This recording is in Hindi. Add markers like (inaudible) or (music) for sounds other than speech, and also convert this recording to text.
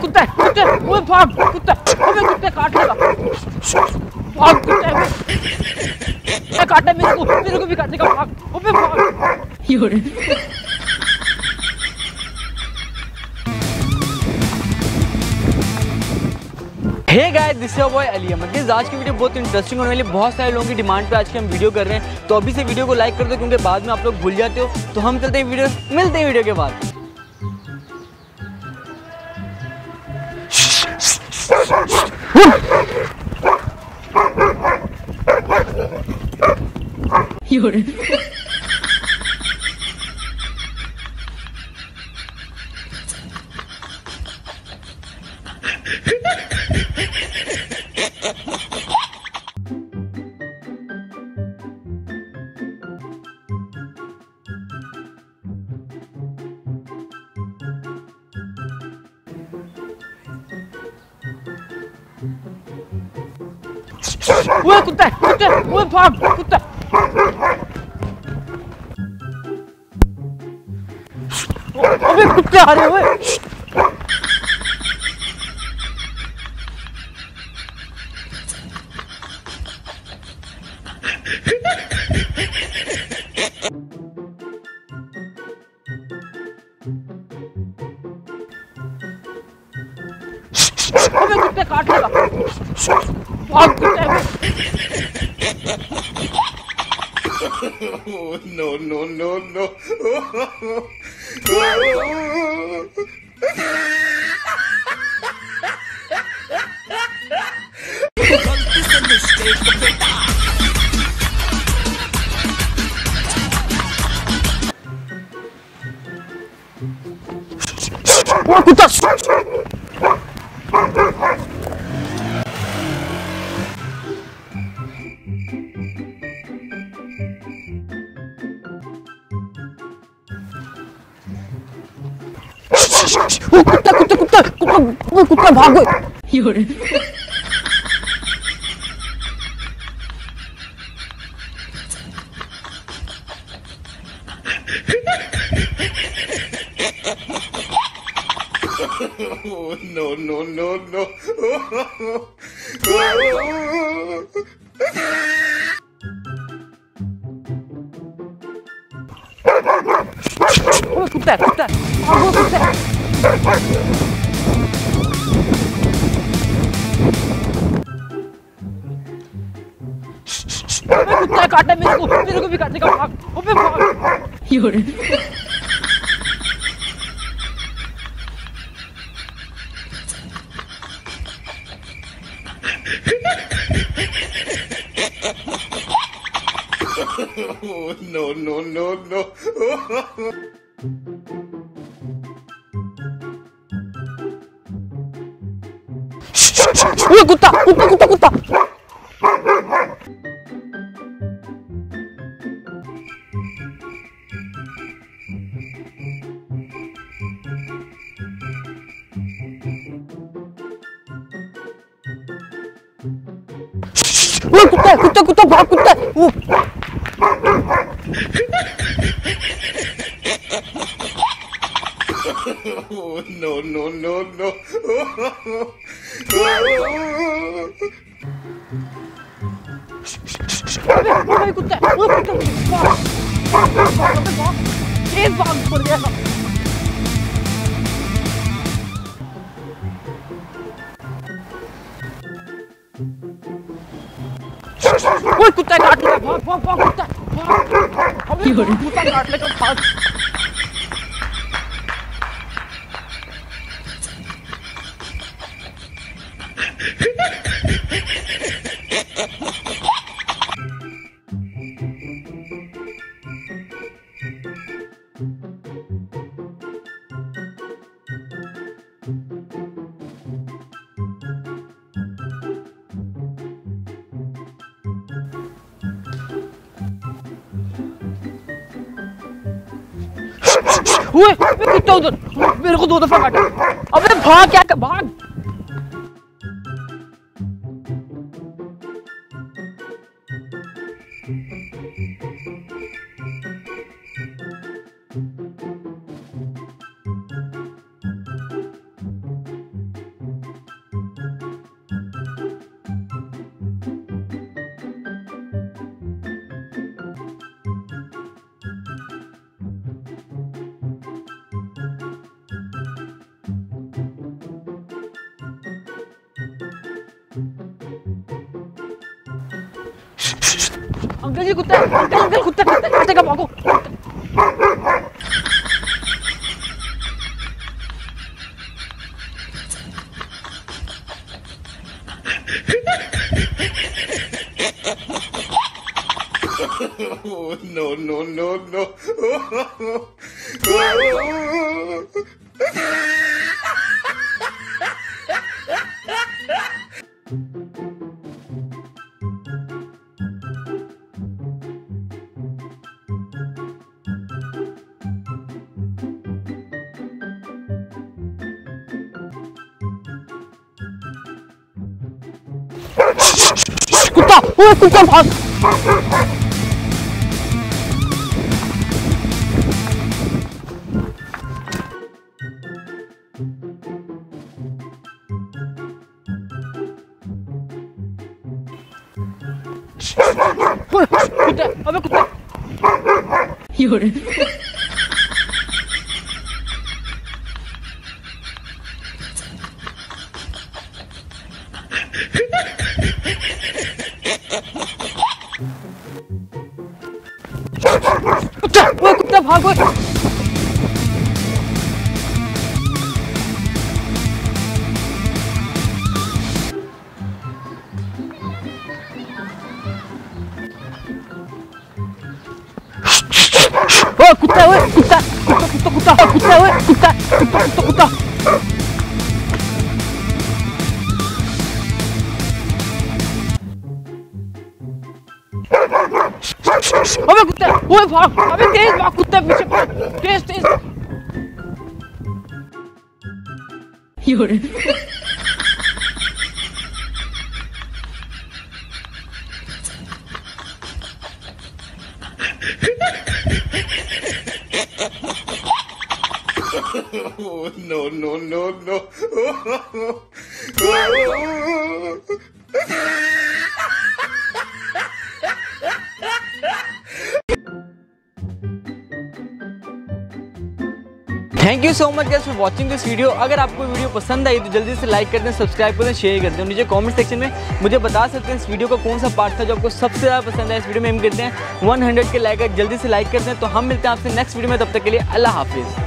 कुत्ते कुत्ते, वो भाग, कुत्ते अबे कुत्ते काट लेगा भाग, कुत्ते मैं काटे मेरे को मेरे को भी काटने का भाग अबे भाग। Hey guys this boy Ali Ahmed guys आज की वीडियो बहुत इंटरेस्टिंग होने वाली बहुत सारे लोगों की डिमांड पे आज की हम वीडियो कर रहे हैं। तो अभी से वीडियो को लाइक कर दो, क्योंकि बाद में आप लोग भूल जाते हो। तो हम चलते हैं वीडियो मिलते हैं वीडियो के बाद। (laughs) वो कुत्ते कुत्ते वो भाग कुत्ते अबे कुत्ते आ रहे हुए अबे कुत्ते काट लेगा Oh, (laughs) no, no, no, no. 오 굽다 굽다 굽다 굽다 뭐 굽다 바보 이거를 no, no, no, no. 어, 덥다, 덥다. 아, 뭐 덥다. कुत्ता काटे मेरे को मेरे को भी काटेगा भाग अबे भाग योरे Oh, no, no, no, no. (laughs) 우와 굿다? 굿다 굿다 굿다. 우와 굿다 굿다 굿다 봐 굿다. 우. (laughs) Oh, no, no, no, no. (laughs) अबे कुत्ता वो कुत्ता भाग भाग भाग पड़ गया वो कुत्ता। काट लिया भाग। भाग भाग, कुत्ता भाग कुत्ता काट लेगा भाग। मेरे को दो दफ़ा काटा। अबे भाग क्या भाग। अंकल जी कुत्ता है अंकल अंकल कुत्ता कुत्ता कुत्ते का भागो Oh, no, no, no, no. 진짜! 아, 왜 진짜 반! 그때! 아왜 그때! 요래 어 굿다 왜 굿다 굿다 굿다 굿다 굿다 왜 굿다 굿다 굿다 굿다 아왜 굿다 왜 봐? 아왜 계속 막 굿다 미쳐 계속 계속 요래 No, no, no, no. Thank you so much guys for watching this video अगर आपको वीडियो पसंद आई तो जल्दी से लाइक कर दें सब्सक्राइब कर दें शेयर कर दें। मुझे कमेंट सेक्शन में मुझे बता सकते हैं इस वीडियो का कौन सा पार्ट था जो आपको सबसे ज़्यादा पसंद है इस वीडियो में हम करते हैं 100 के लाइक जल्दी से लाइक कर दें। तो हम मिलते हैं आपसे नेक्स्ट वीडियो में तब तक के लिए अल्लाह हाफिज़।